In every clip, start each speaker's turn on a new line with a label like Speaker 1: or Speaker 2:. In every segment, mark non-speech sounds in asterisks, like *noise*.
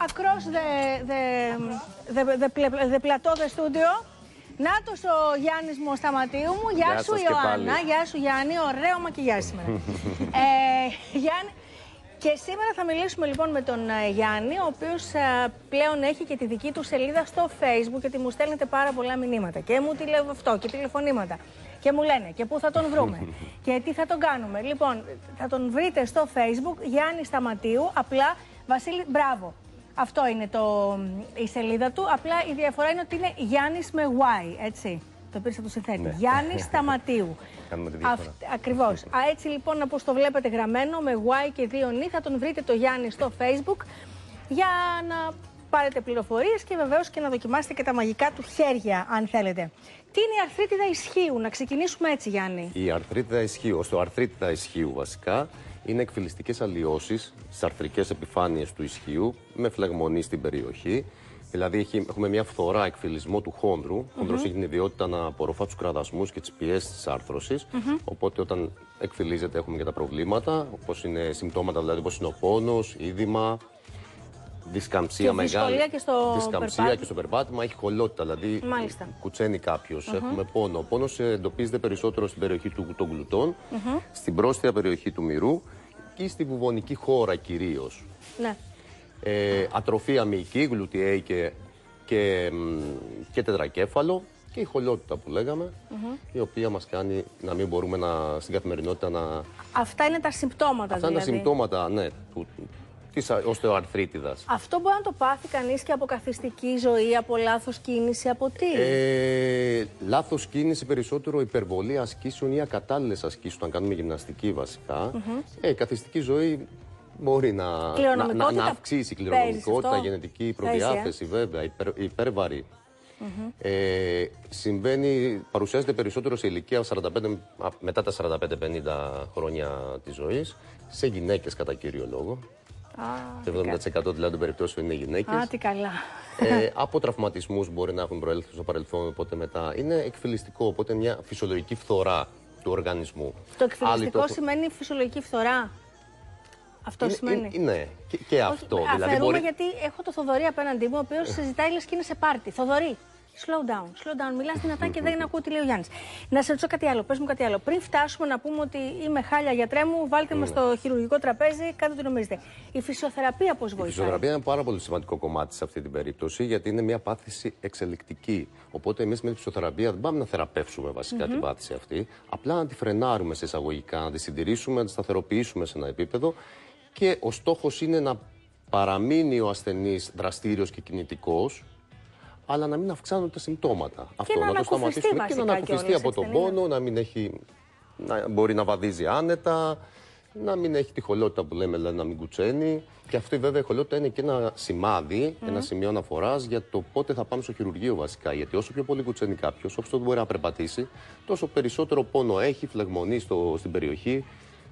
Speaker 1: across the, the, the, the, pla- the plateau, the studio. Νάτος ο Γιάννης μου, ο Σταματίου μου. Γεια,
Speaker 2: Γεια
Speaker 1: σου
Speaker 2: σας και
Speaker 1: Ιωάννα.
Speaker 2: πάλι.
Speaker 1: Γεια σου Γιάννη. Ωραίο μακιγιάζ σήμερα. *laughs* ε, Γιάννη, και σήμερα θα μιλήσουμε λοιπόν με τον ε, Γιάννη, ο οποίος ε, πλέον έχει και τη δική του σελίδα στο Facebook, γιατί μου στέλνετε πάρα πολλά μηνύματα. Και μου τηλε... αυτό και τηλεφωνήματα. Και μου λένε και πού θα τον βρούμε *laughs* και τι θα τον κάνουμε. Λοιπόν, θα τον βρείτε στο Facebook, Γιάννη Σταματίου, απλά Βασίλη, μπράβο. Αυτό είναι το, η σελίδα του. Απλά η διαφορά είναι ότι είναι Γιάννης με Y, έτσι. Το πήρες από το συνθέτη.
Speaker 2: Ναι.
Speaker 1: Γιάννης Σταματίου. *laughs*
Speaker 2: Κάνουμε τη διαφορά.
Speaker 1: Ακριβώς. Έτσι λοιπόν, όπως το βλέπετε γραμμένο με Y και δύο νη, θα τον βρείτε το Γιάννη στο Facebook για να πάρετε πληροφορίες και βεβαίως και να δοκιμάσετε και τα μαγικά του χέρια, αν θέλετε. Τι είναι η αρθρίτιδα ισχύου, να ξεκινήσουμε έτσι, Γιάννη.
Speaker 2: Η αρθρίτιδα ισχύου, ώστε ο αρθρίτιδα ισχύου βασικά είναι εκφυλιστικές αλλοιώσεις στις αρθρικές επιφάνειες του ισχύου με φλεγμονή στην περιοχή. Δηλαδή έχει- έχουμε μια φθορά εκφυλισμό του χόνδρου. Ο χόνδρος έχει την ιδιότητα να απορροφά τους κραδασμούς και τις πιέσεις της άρθρωσης. Οπότε όταν εκφυλίζεται έχουμε και τα προβλήματα, όπως είναι συμπτώματα δηλαδή όπως είναι ο πόνος, είδημα, δισκαμψία
Speaker 1: Και
Speaker 2: μεγάλη.
Speaker 1: δυσκολία και στο
Speaker 2: δισκαμψία
Speaker 1: περπάτημα.
Speaker 2: και στο περπάτημα, έχει χολότητα. Δηλαδή
Speaker 1: Μάλιστα.
Speaker 2: κουτσένει κάποιος. Έχουμε πόνο. Ο πόνος εντοπίζεται περισσότερο στην περιοχή του, των γλουτων στην πρόσθετη περιοχή του μυρού και στη βουβονική χώρα κυρίως.
Speaker 1: Ναι.
Speaker 2: Ε, ατροφία μυϊκή, γλουτιαίη και, και, μ, και τετρακέφαλο και η χολότητα που λέγαμε, η οποία μας κάνει να μην μπορούμε να, στην καθημερινότητα να...
Speaker 1: Αυτά είναι τα συμπτώματα
Speaker 2: Αυτά είναι τα
Speaker 1: δηλαδή.
Speaker 2: συμπτώματα, ναι, του, της α- οστεοαρθρίτιδας.
Speaker 1: Αυτό μπορεί να το πάθει κανείς και από καθιστική ζωή, από λάθος κίνηση, από τι;
Speaker 2: Ε, Λάθος κίνηση περισσότερο, υπερβολή ασκήσεων ή ακατάλληλες ασκήσεις όταν κάνουμε γυμναστική βασικά. Ε, η καθιστική ζωή μπορεί να, να, να,
Speaker 1: Κληρονομικότητα
Speaker 2: να αυξήσει η
Speaker 1: παίζεις
Speaker 2: κληρονομικότητα,
Speaker 1: αυτό.
Speaker 2: γενετική
Speaker 1: Παίζεις,
Speaker 2: προδιάθεση βέβαια, υπερ, υπερβαρή. Ε, συμβαίνει, παρουσιάζεται περισσότερο σε ηλικία 45, α, μετά τα 45-50 χρόνια της ζωής, σε γυναίκες κατά κύριο λόγο.
Speaker 1: Α,
Speaker 2: Το 70% δηλαδή των περιπτώσεων είναι γυναίκες.
Speaker 1: Α, τι καλά.
Speaker 2: Ε, από τραυματισμούς μπορεί να έχουν προέλθει στο παρελθόν, οπότε μετά. Είναι εκφυλιστικό, οπότε μια φυσιολογική φθορά του οργανισμού.
Speaker 1: Το
Speaker 2: Άλλοι
Speaker 1: εκφυλιστικό
Speaker 2: έχουν-
Speaker 1: σημαίνει φυσιολογική φθορά. Αυτό
Speaker 2: είναι,
Speaker 1: σημαίνει.
Speaker 2: είναι- ναι, και, και αυτό.
Speaker 1: Όχι,
Speaker 2: δηλαδή
Speaker 1: αφαιρούμε
Speaker 2: μπορεί...
Speaker 1: γιατί έχω το Θοδωρή απέναντί μου, ο οποίος συζητάει λες και είναι σε πάρτι. Θοδωρή, slow down, slow down. Μιλάς δυνατά και δεν ακούω τι λέει ο Γιάννης. Να σε ρωτήσω κάτι άλλο, πες μου κάτι άλλο. Πριν φτάσουμε να πούμε ότι είμαι χάλια γιατρέ μου, βάλτε
Speaker 2: Ναι.
Speaker 1: με στο χειρουργικό τραπέζι, κάντε τι νομίζετε. Η φυσιοθεραπεία πώς
Speaker 2: Η
Speaker 1: βοηθάει.
Speaker 2: φυσιοθεραπεία είναι ένα πάρα πολύ σημαντικό κομμάτι σε αυτή την περίπτωση, γιατί είναι μια πάθηση εξελικτική. Οπότε εμείς με τη φυσιοθεραπεία δεν πάμε να θεραπεύσουμε βασικά την πάθηση αυτή, απλά να τη φρενάρουμε σε εισαγωγικά, να τη συντηρήσουμε, να τη σταθεροποιήσουμε σε ένα επίπεδο. Και ο στόχος είναι να παραμείνει ο ασθενής δραστήριος και κινητικός, αλλά να μην αυξάνονται τα συμπτώματα. Αυτό,
Speaker 1: να
Speaker 2: το
Speaker 1: ανακουφιστεί
Speaker 2: σταματήσουμε και να
Speaker 1: βασικά
Speaker 2: ανακουφιστεί
Speaker 1: κιόλας,
Speaker 2: από
Speaker 1: έτσι
Speaker 2: τον
Speaker 1: δεν είναι;
Speaker 2: πόνο, να μην έχει. Να μπορεί να βαδίζει άνετα, να μην έχει τη χολότητα που λέμε, δηλαδή να μην κουτσένει. Και αυτή βέβαια η χολότητα είναι και ένα σημάδι, ένα σημείο αναφοράς για το πότε θα πάμε στο χειρουργείο βασικά. Γιατί όσο πιο πολύ κουτσένει κάποιος, όσο δεν μπορεί να περπατήσει, τόσο περισσότερο πόνο έχει, φλεγμονή στο, στην περιοχή.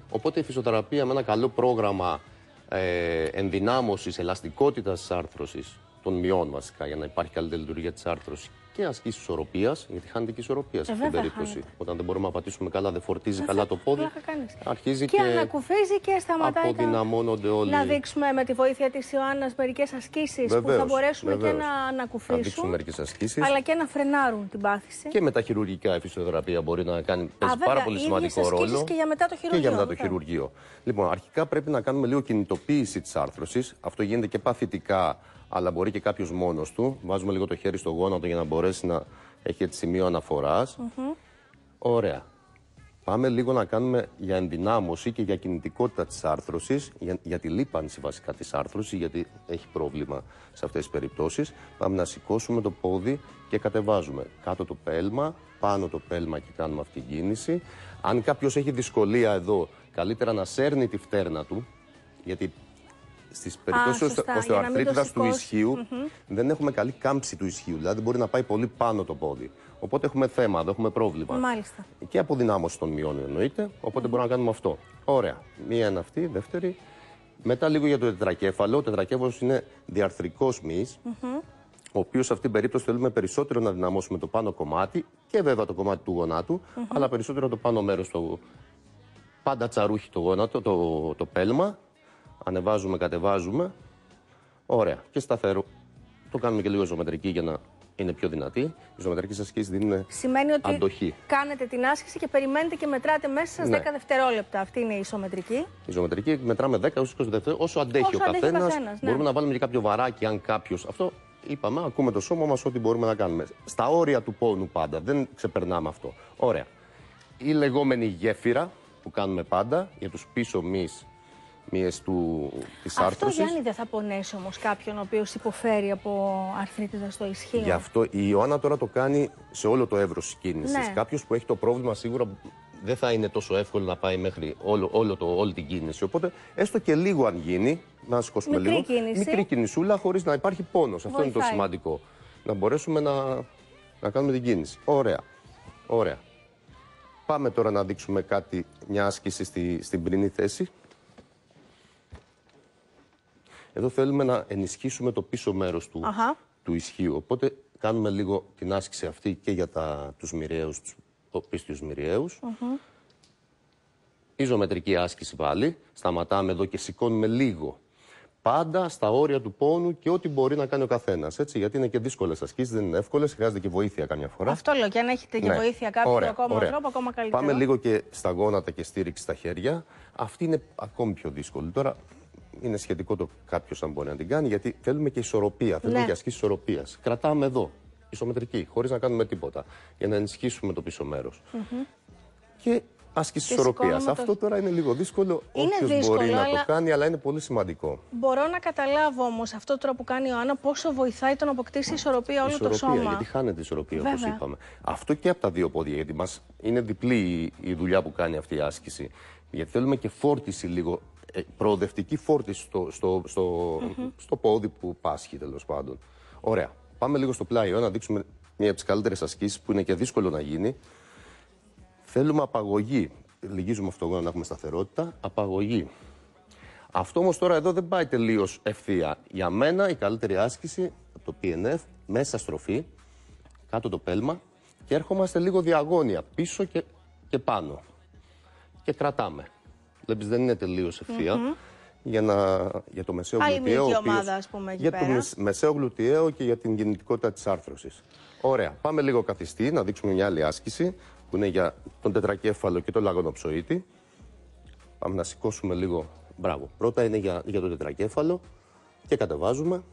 Speaker 2: Οπότε η φυσιοθεραπεία με ένα καλό πρόγραμμα ε, ενδυνάμωσης, ελαστικότητας της άρθρωσης των μειών βασικά, για να υπάρχει καλύτερη λειτουργία της άρθρωσης και ασκήσεις ισορροπίας, γιατί χάνεται και η ισορροπία σε αυτή την
Speaker 1: βέβαια
Speaker 2: περίπτωση.
Speaker 1: χάνεται.
Speaker 2: Όταν δεν μπορούμε να πατήσουμε καλά, δεν φορτίζει
Speaker 1: Ε,
Speaker 2: καλά
Speaker 1: θα-
Speaker 2: το πόδι,
Speaker 1: πλάκα κάνεις.
Speaker 2: αρχίζει
Speaker 1: Και
Speaker 2: και,
Speaker 1: ανακουφίζει και σταματάει. τα-
Speaker 2: αποδυναμώνονται όλοι.
Speaker 1: Να δείξουμε με τη βοήθεια της Ιωάννας μερικές ασκήσεις που θα
Speaker 2: Βεβαίως,
Speaker 1: μπορέσουμε και
Speaker 2: βεβαίως.
Speaker 1: να
Speaker 2: Θα
Speaker 1: ανακουφίσουν.
Speaker 2: δείξουμε μερικές ασκήσεις.
Speaker 1: Αλλά και να φρενάρουν την πάθηση.
Speaker 2: Και με τα χειρουργικά η φυσιοθεραπεία μπορεί να κάνει παίζει
Speaker 1: βέβαια,
Speaker 2: πάρα πολύ
Speaker 1: οι ίδιες
Speaker 2: σημαντικό
Speaker 1: ασκήσεις
Speaker 2: ρόλο.
Speaker 1: και για μετά το
Speaker 2: Και
Speaker 1: χειρουργείο,
Speaker 2: για μετά το
Speaker 1: βέβαια.
Speaker 2: χειρουργείο. Λοιπόν, αρχικά πρέπει να κάνουμε λίγο κινητοποίηση της άρθρωσης. Αυτό γίνεται και παθητικά, αλλά μπορεί και κάποιος μόνος του. Βάζουμε λίγο το χέρι στο γόνατο για να μπορέσει να έχει έτσι σημείο αναφοράς. Ωραία. Πάμε λίγο να κάνουμε για ενδυνάμωση και για κινητικότητα της άρθρωσης, για, για τη λίπανση βασικά της άρθρωσης, γιατί έχει πρόβλημα σε αυτές τις περιπτώσεις. Πάμε να σηκώσουμε το πόδι και κατεβάζουμε κάτω το πέλμα, πάνω το πέλμα και κάνουμε αυτή την κίνηση. Αν κάποιος έχει δυσκολία εδώ, καλύτερα να σέρνει τη φτέρνα του, γιατί στις περιπτώσεις
Speaker 1: σωστά,
Speaker 2: οστε-
Speaker 1: για να μην το
Speaker 2: οστεοαρθρίτιδας του
Speaker 1: σηκώσει.
Speaker 2: ισχύου δεν έχουμε καλή κάμψη του ισχύου, δηλαδή μπορεί να πάει πολύ πάνω το πόδι. Οπότε έχουμε θέμα, εδώ έχουμε πρόβλημα.
Speaker 1: Μάλιστα.
Speaker 2: Και αποδυνάμωση των μειών εννοείται, οπότε μπορούμε να κάνουμε αυτό. Ωραία. Μία είναι αυτή, δεύτερη. Μετά λίγο για το τετρακέφαλο. Ο τετρακέφαλος είναι διαρθρικός μυς, ο οποίος σε αυτήν την περίπτωση θέλουμε περισσότερο να δυναμώσουμε το πάνω κομμάτι και βέβαια το κομμάτι του γονάτου, αλλά περισσότερο το πάνω μέρος. Το... Πάντα τσαρούχι το γόνατο, το, το πέλμα. Ανεβάζουμε, κατεβάζουμε. Ωραία. Και σταθερό. Το κάνουμε και λίγο ζωμετρική για να είναι πιο δυνατή. Οι ζωμετρικέ ασκήσει δίνουν
Speaker 1: Σημαίνει ότι
Speaker 2: αντοχή.
Speaker 1: κάνετε την άσκηση και περιμένετε και μετράτε μέσα σας
Speaker 2: Ναι.
Speaker 1: 10 δευτερόλεπτα. Αυτή είναι η ισομετρική.
Speaker 2: Η ζωμετρική μετράμε 10 έως 20 δευτερόλεπτα. Όσο αντέχει
Speaker 1: Όσο
Speaker 2: ο
Speaker 1: αντέχει ο
Speaker 2: καθένας,
Speaker 1: καθένας, ναι.
Speaker 2: μπορούμε να βάλουμε και κάποιο βαράκι αν κάποιο. Αυτό είπαμε, ακούμε το σώμα μας ό,τι μπορούμε να κάνουμε. Στα όρια του πόνου πάντα. Δεν ξεπερνάμε αυτό. Ωραία. Η λεγόμενη γέφυρα που κάνουμε πάντα για τους πίσω μυς, μύες του, της
Speaker 1: Αυτό
Speaker 2: άρθρωσης.
Speaker 1: Γιάννη δεν θα πονέσει όμως κάποιον ο οποίος υποφέρει από αρθρίτιδα στο ισχύο.
Speaker 2: Γι' αυτό η Ιωάννα τώρα το κάνει σε όλο το εύρος τη κίνησης.
Speaker 1: Ναι.
Speaker 2: Κάποιος που έχει το πρόβλημα σίγουρα δεν θα είναι τόσο εύκολο να πάει μέχρι όλο, όλο το, όλη την κίνηση. Οπότε έστω και λίγο αν γίνει, να σηκώσουμε
Speaker 1: Μικρή
Speaker 2: λίγο.
Speaker 1: κίνηση.
Speaker 2: Μικρή κινησούλα χωρίς να υπάρχει πόνος. Αυτό είναι το
Speaker 1: Βοηθάει.
Speaker 2: σημαντικό. Να μπορέσουμε να, να κάνουμε την κίνηση. Ωραία. Ωραία. Πάμε τώρα να δείξουμε κάτι, μια άσκηση στη, στην πρινή θέση. Εδώ θέλουμε να ενισχύσουμε το πίσω μέρος του,
Speaker 1: Αχα.
Speaker 2: του ισχύου. Οπότε κάνουμε λίγο την άσκηση αυτή και για τα, τους μοιραίους, τους οπίστιους μοιραίους. Ιζομετρική άσκηση πάλι. Σταματάμε εδώ και σηκώνουμε λίγο. Πάντα στα όρια του πόνου και ό,τι μπορεί να κάνει ο καθένας. Γιατί είναι και δύσκολες ασκήσεις, δεν είναι εύκολες, χρειάζεται και βοήθεια καμιά φορά.
Speaker 1: Αυτό λέω. Και αν έχετε και
Speaker 2: Ναι.
Speaker 1: βοήθεια κάποιου
Speaker 2: Ωραία,
Speaker 1: ακόμα
Speaker 2: ωραία.
Speaker 1: τρόπο, ακόμα καλύτερο.
Speaker 2: Πάμε λίγο και στα γόνατα και στήριξη στα χέρια. Αυτή είναι ακόμη πιο δύσκολη. Τώρα είναι σχετικό το κάποιος αν μπορεί να την κάνει, γιατί θέλουμε και ισορροπία. Θέλουμε
Speaker 1: Ναι.
Speaker 2: και ασκήσεις ισορροπίας. Κρατάμε εδώ, ισομετρική, χωρίς να κάνουμε τίποτα, για να ενισχύσουμε το πίσω μέρος. Και άσκηση
Speaker 1: Και
Speaker 2: ισορροπίας.
Speaker 1: σηκώνουμε το-
Speaker 2: Αυτό τώρα είναι λίγο δύσκολο.
Speaker 1: Είναι
Speaker 2: Όποιος
Speaker 1: δύσκολο,
Speaker 2: μπορεί να
Speaker 1: αλλά-
Speaker 2: το κάνει, αλλά είναι πολύ σημαντικό.
Speaker 1: Μπορώ να καταλάβω όμως αυτό τώρα που κάνει η Ιωάννα πόσο βοηθάει το να αποκτήσει ισορροπία όλο
Speaker 2: ισορροπία,
Speaker 1: το σώμα.
Speaker 2: γιατί χάνεται η ισορροπία όπως
Speaker 1: Βέβαια.
Speaker 2: είπαμε. Αυτό και από τα δύο πόδια, γιατί μας είναι διπλή η, η δουλειά που κάνει αυτή η άσκηση. Γιατί θέλουμε και φόρτιση λίγο, ε, προοδευτική φόρτιση στο, στο, στο, στο πόδι που πάσχει τέλος πάντων. Ωραία. Πάμε λίγο στο πλάι, να δείξουμε μια από τις καλύτερες ασκήσεις που είναι και δύσκολο να γίνει. Θέλουμε απαγωγή. Λυγίζουμε αυτό να έχουμε σταθερότητα. Απαγωγή. Αυτό όμως τώρα εδώ δεν πάει τελείως ευθεία. Για μένα η καλύτερη άσκηση από το PNF, μέσα στροφή, κάτω το πέλμα και έρχομαστε λίγο διαγώνια, πίσω και, και πάνω. Και κρατάμε. Βλέπεις δεν είναι τελείως Για, να, για το μεσαίο
Speaker 1: Άλλη
Speaker 2: γλουτιαίο.
Speaker 1: μυϊκή
Speaker 2: ο οποίος-
Speaker 1: ομάδα, ας πούμε, εκεί
Speaker 2: Για το
Speaker 1: πέρα.
Speaker 2: μεσ- μεσαίο γλουτιαίο και για την κινητικότητα της άρθρωσης. Ωραία. Πάμε λίγο καθιστή, να δείξουμε μια άλλη άσκηση που είναι για τον τετρακέφαλο και τον λαγονοψοίτη. Πάμε να σηκώσουμε λίγο. Μπράβο. Πρώτα είναι για, για το τετρακέφαλο και κατεβάζουμε.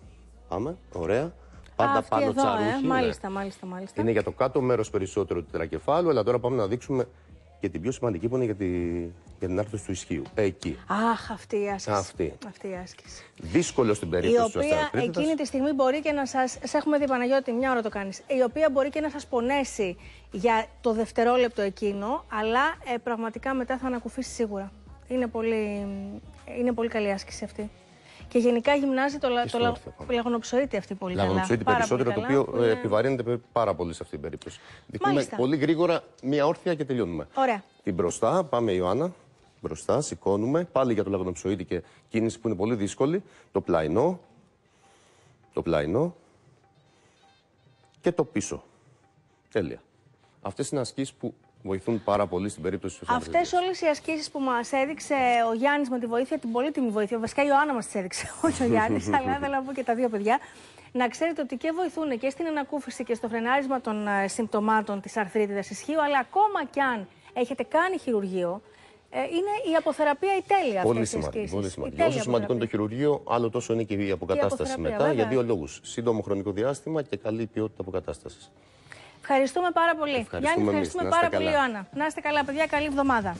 Speaker 2: Πάμε. Ωραία. Πάντα
Speaker 1: Α, αυτή
Speaker 2: πάνω
Speaker 1: εδώ,
Speaker 2: τσαρούχι.
Speaker 1: ε.
Speaker 2: ναι.
Speaker 1: Μάλιστα, μάλιστα, μάλιστα.
Speaker 2: Είναι για το κάτω μέρος περισσότερο του τετρακεφάλου, αλλά τώρα πάμε να δείξουμε και την πιο σημαντική που είναι για, τη, για την άρθρωση του ισχύου. Εκεί.
Speaker 1: Αχ, αυτή η άσκηση.
Speaker 2: Αυτή.
Speaker 1: Αυτή η άσκηση.
Speaker 2: Δύσκολο στην
Speaker 1: Η
Speaker 2: περίπτωση του
Speaker 1: οποία
Speaker 2: αστρακτρίτητας.
Speaker 1: εκείνη τη στιγμή μπορεί και να σα. Σε έχουμε δει Παναγιώτη, μια ώρα το κάνεις. Η οποία μπορεί και να σας πονέσει για το δευτερόλεπτο εκείνο, αλλά ε, πραγματικά μετά θα ανακουφίσει σίγουρα. Είναι πολύ, είναι πολύ καλή άσκηση αυτή. Και γενικά γυμνάζει το, λα-
Speaker 2: Και
Speaker 1: το
Speaker 2: στο
Speaker 1: λα-
Speaker 2: όρθιο πάμε.
Speaker 1: λαγονοψοίτη αυτή πολύ καλά.
Speaker 2: Λαγονοψοίτη
Speaker 1: Πάρα
Speaker 2: περισσότερο,
Speaker 1: πολύ
Speaker 2: το
Speaker 1: καλά,
Speaker 2: οποίο
Speaker 1: που
Speaker 2: ε,
Speaker 1: είναι-
Speaker 2: επιβαρύνεται πάρα πολύ σε αυτή την περίπτωση. Δείχνουμε
Speaker 1: Μάλιστα.
Speaker 2: πολύ γρήγορα μία όρθια και τελειώνουμε.
Speaker 1: Ωραία.
Speaker 2: Την μπροστά, πάμε Ιωάννα. Μπροστά, σηκώνουμε. Πάλι για το λαγονοψοίτη και κίνηση που είναι πολύ δύσκολη. Το πλαϊνό. Το πλαϊνό. Και το πίσω. Τέλεια. Αυτές είναι ασκήσεις που βοηθούν πάρα πολύ στην περίπτωση του
Speaker 1: Αυτές όλες οι ασκήσεις που μας έδειξε ο Γιάννης με τη βοήθεια, την πολύτιμη βοήθεια, βασικά η Ιωάννα μας τις έδειξε, *laughs* όχι ο Γιάννης, *laughs* αλλά ήθελα να πω και τα δύο παιδιά. Να ξέρετε ότι και βοηθούν και στην ανακούφιση και στο φρενάρισμα των ε, συμπτωμάτων της αρθρίτιδας ισχύου, αλλά ακόμα κι αν έχετε κάνει χειρουργείο, ε, είναι η αποθεραπεία η τέλεια
Speaker 2: Πολύ
Speaker 1: αυτές οι
Speaker 2: σημαντικό.
Speaker 1: ασκήσεις.
Speaker 2: Πολύ
Speaker 1: Η
Speaker 2: σημαντικό.
Speaker 1: τέλεια
Speaker 2: Όσο σημαντικό είναι το
Speaker 1: αποθεραπεία.
Speaker 2: χειρουργείο, άλλο τόσο είναι και η αποκατάσταση
Speaker 1: αποθεραπεία,
Speaker 2: μετά. Για
Speaker 1: βέβαια.
Speaker 2: δύο λόγους. Σύντομο χρονικό διάστημα και καλή ποιότητα αποκατάστασης.
Speaker 1: Ευχαριστούμε πάρα πολύ.
Speaker 2: Ευχαριστούμε
Speaker 1: Γιάννη,
Speaker 2: εμείς.
Speaker 1: ευχαριστούμε
Speaker 2: Να είστε
Speaker 1: πάρα πολύ,
Speaker 2: καλά.
Speaker 1: Ιωάννα. Να είστε καλά, παιδιά. Καλή εβδομάδα.